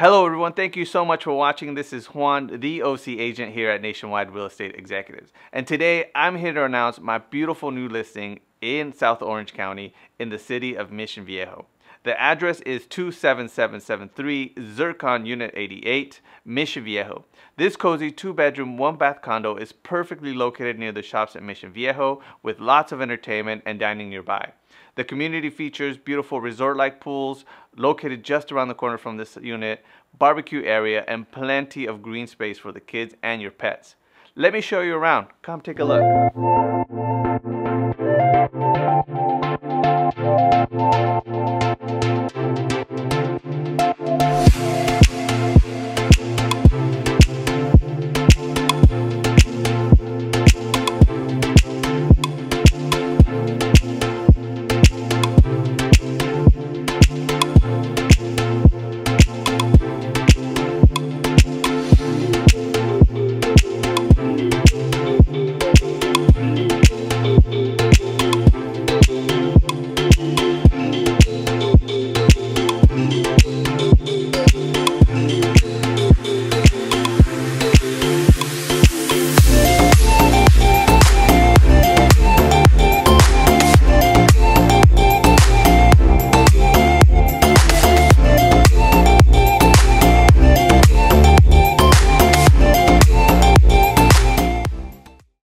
Hello everyone, thank you so much for watching. This is Juan, the OC agent here at Nationwide Real Estate Executives. And today I'm here to announce my beautiful new listing in South Orange County in the city of Mission Viejo. The address is 27773 Zircon Unit 88, Mission Viejo. This cozy two bedroom, one bath condo is perfectly located near the shops at Mission Viejo with lots of entertainment and dining nearby. The community features beautiful resort-like pools located just around the corner from this unit, barbecue area, and plenty of green space for the kids and your pets. Let me show you around. Come take a look.